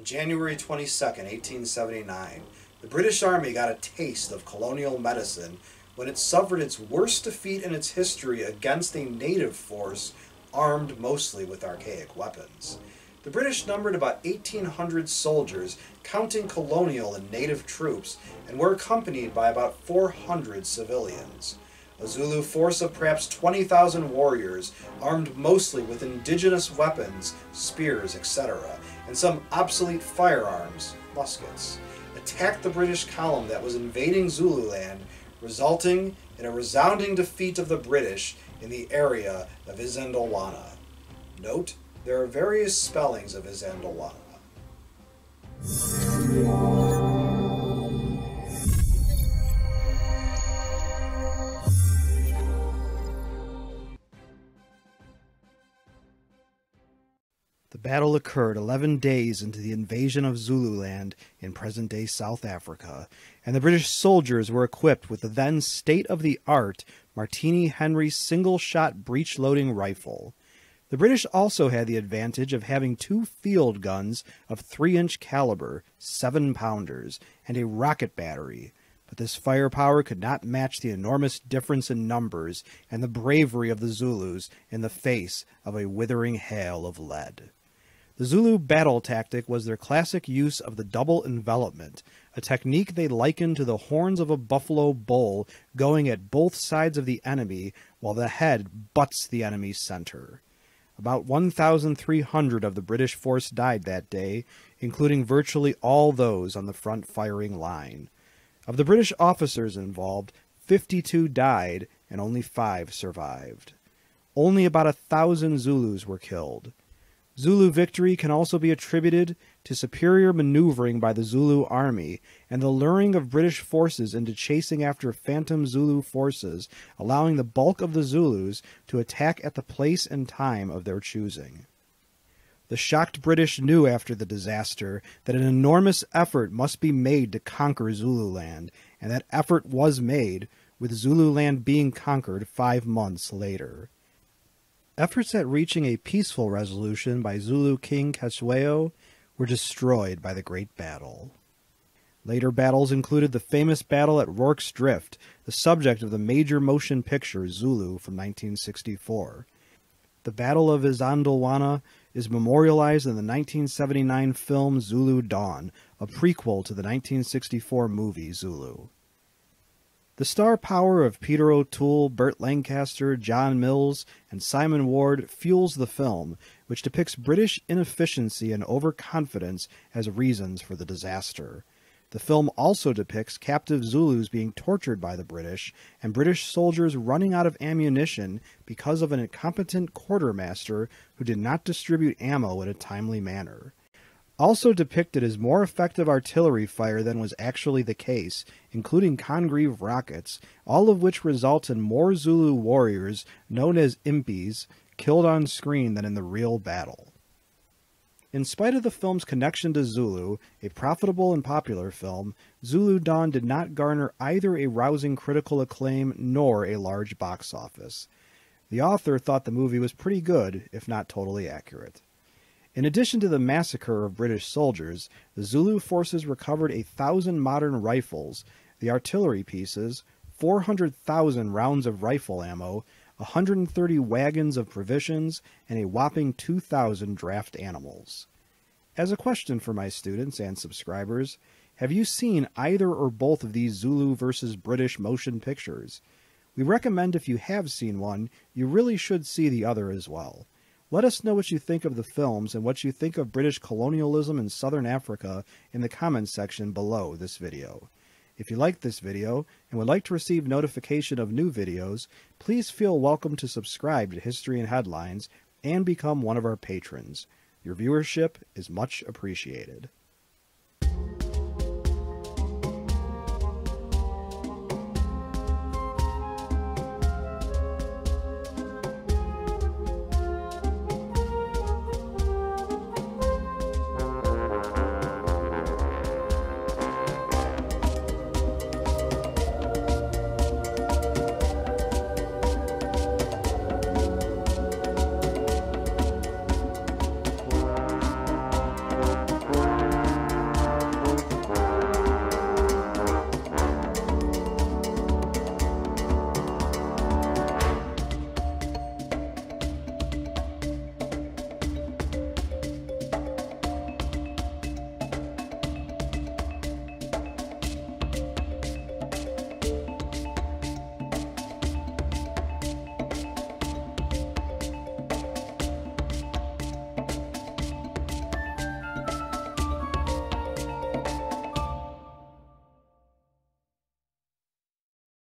On January 22, 1879, the British Army got a taste of colonial medicine when it suffered its worst defeat in its history against a native force armed mostly with archaic weapons. The British numbered about 1,800 soldiers, counting colonial and native troops, and were accompanied by about 400 civilians. A Zulu force of perhaps 20,000 warriors, armed mostly with indigenous weapons, spears, etc., and some obsolete firearms, muskets, attacked the British column that was invading Zululand, resulting in a resounding defeat of the British in the area of Isandlwana. Note, there are various spellings of Isandlwana. Battle occurred 11 days into the invasion of Zululand in present day South Africa, and the British soldiers were equipped with the then state of the art Martini Henry single shot breech loading rifle. The British also had the advantage of having two field guns of 3 inch caliber, 7 pounders, and a rocket battery, but this firepower could not match the enormous difference in numbers and the bravery of the Zulus in the face of a withering hail of lead. The Zulu battle tactic was their classic use of the double envelopment, a technique they likened to the horns of a buffalo bull going at both sides of the enemy while the head butts the enemy's center. About 1,300 of the British force died that day, including virtually all those on the front firing line. Of the British officers involved, 52 died and only five survived. Only about a thousand Zulus were killed. Zulu victory can also be attributed to superior maneuvering by the Zulu army and the luring of British forces into chasing after phantom Zulu forces, allowing the bulk of the Zulus to attack at the place and time of their choosing. The shocked British knew after the disaster that an enormous effort must be made to conquer Zululand, and that effort was made, with Zululand being conquered five months later. Efforts at reaching a peaceful resolution by Zulu King Cetshwayo were destroyed by the Great Battle. Later battles included the famous battle at Rorke's Drift, the subject of the major motion picture Zulu from 1964. The Battle of Isandlwana is memorialized in the 1979 film Zulu Dawn, a prequel to the 1964 movie Zulu. The star power of Peter O'Toole, Burt Lancaster, John Mills, and Simon Ward fuels the film, which depicts British inefficiency and overconfidence as reasons for the disaster. The film also depicts captive Zulus being tortured by the British and British soldiers running out of ammunition because of an incompetent quartermaster who did not distribute ammo in a timely manner also depicted as more effective artillery fire than was actually the case, including Congreve rockets, all of which result in more Zulu warriors, known as impis, killed on screen than in the real battle. In spite of the film's connection to Zulu, a profitable and popular film, Zulu Dawn did not garner either a rousing critical acclaim nor a large box office. The author thought the movie was pretty good, if not totally accurate. In addition to the massacre of British soldiers, the Zulu forces recovered a thousand modern rifles, the artillery pieces, 400,000 rounds of rifle ammo, 130 wagons of provisions, and a whopping 2,000 draft animals. As a question for my students and subscribers, have you seen either or both of these Zulu versus British motion pictures? We recommend if you have seen one, you really should see the other as well. Let us know what you think of the films and what you think of British colonialism in southern Africa in the comments section below this video. If you liked this video and would like to receive notification of new videos, please feel welcome to subscribe to History and Headlines and become one of our patrons. Your viewership is much appreciated.